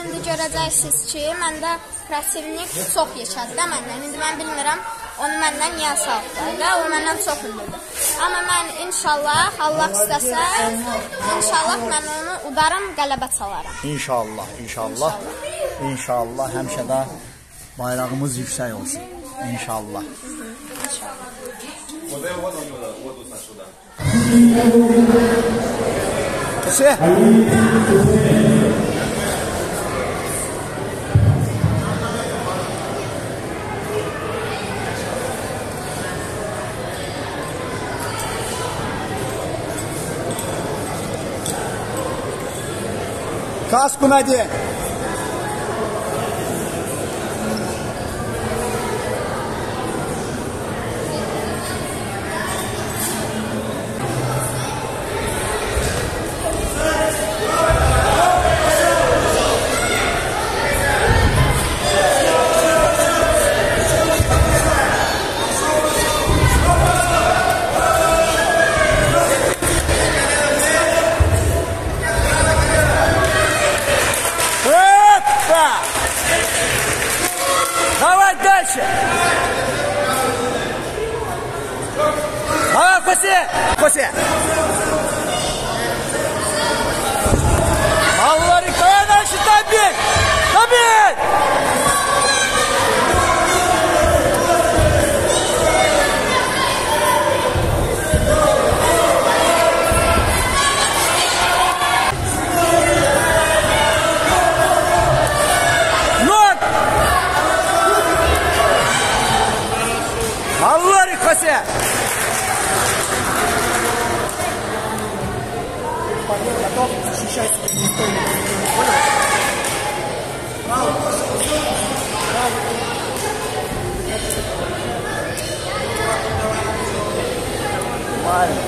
indi görəcəksiniz ki, məndə protivnik çox yekədir də məndən. İndi mən bilmirəm, onu məndən niyə saldı və o məndən çox hündürdür. Amma mən inşallah, Allah istəsə, inşallah mən onu udarım, qələbə çalaram. İnşallah, inşallah. İnşallah həmişə də bayrağımız yüksək olsun. İnşallah. Você? каску надень. Опа! Давай дальше! Давай, Косе! Косе! Аллилуйя! Партнер готов защищать не стоит. Право. Правильно.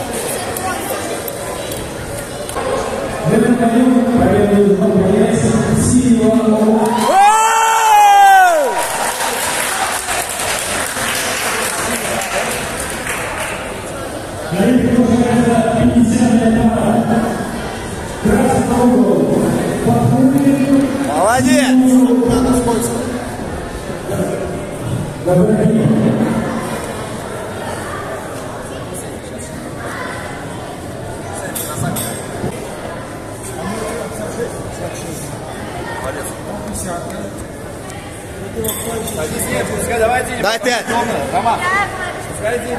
Мы проходим победу На ринке предлагается пятидесятая пара. Красного угол. Молодец! Надо скользко. Добрый день. Дай пять. Рома. Пускай здесь.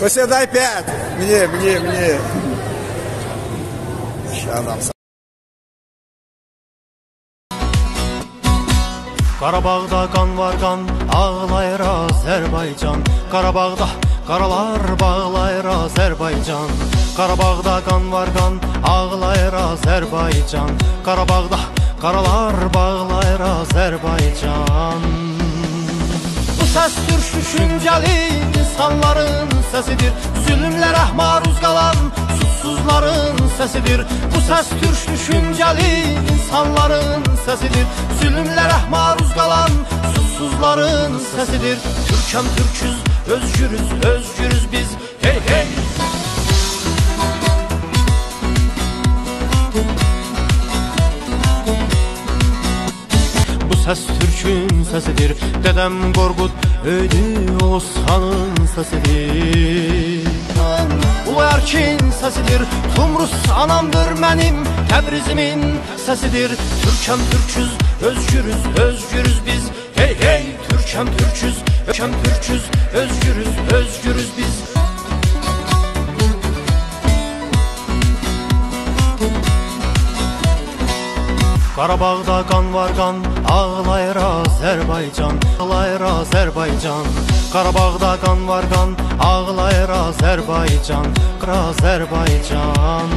Você дай пять. Мне, мне, мне. Сейчас дам. Qarabağda qan var qan, ağlayır Azərbaycan. Qarabağda qaralar bağlayır Azərbaycan. Qarabağda qan var qan, ağlayır Azərbaycan. Qarabağda qaralar bağlayır Azərbaycan. Bu səs türk insanların səsidir. Zülmlərə maruz qalan susuzların səsidir. Bu səs türk düşüncəli insanların səsidir. Zülmlərə maruz qalan susuzların səsidir. Türkəm türküz, özgürüz, özgürüz biz. Hey hey. Səs türkün səsidir Dədəm Qorqud öydü Osmanın səsidir Ulu Erkin səsidir Tumrus anamdır mənim Təbrizimin səsidir Türkəm türküz, özgürüz, özgürüz biz. Hey hey, Türkəm türküz, Türkəm türküz Özgürüz, özgürüz Qarabağda qan var qan, ağlayır Azərbaycan, ağlayır Azərbaycan. Qarabağda qan var qan, ağlayır Azərbaycan, Azərbaycan.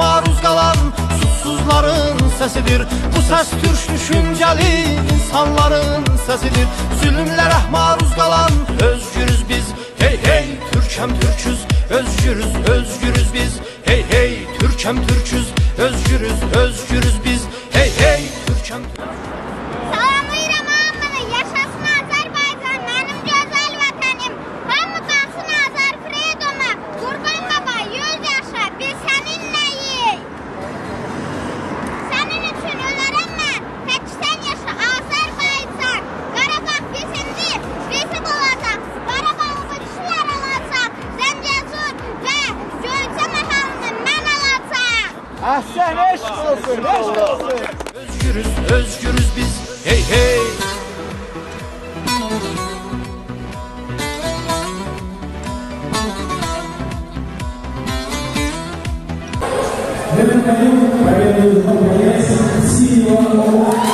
Maruz qalan susuzların səsidir. Bu səs türk düşüncəli insanların səsidir. Zülmlərə maruz qalan özgürüz biz. Hey hey, Türkəm türküz, özgürüz, özgürüz biz. Hey hey, Türkəm türküz, özgürüz, özgürüz biz. Hey hey, Türkəm türküz. Ahsen eşk olsun, eşk olsun. Özgürüz, özgürüz biz. Hey hey.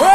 Hey!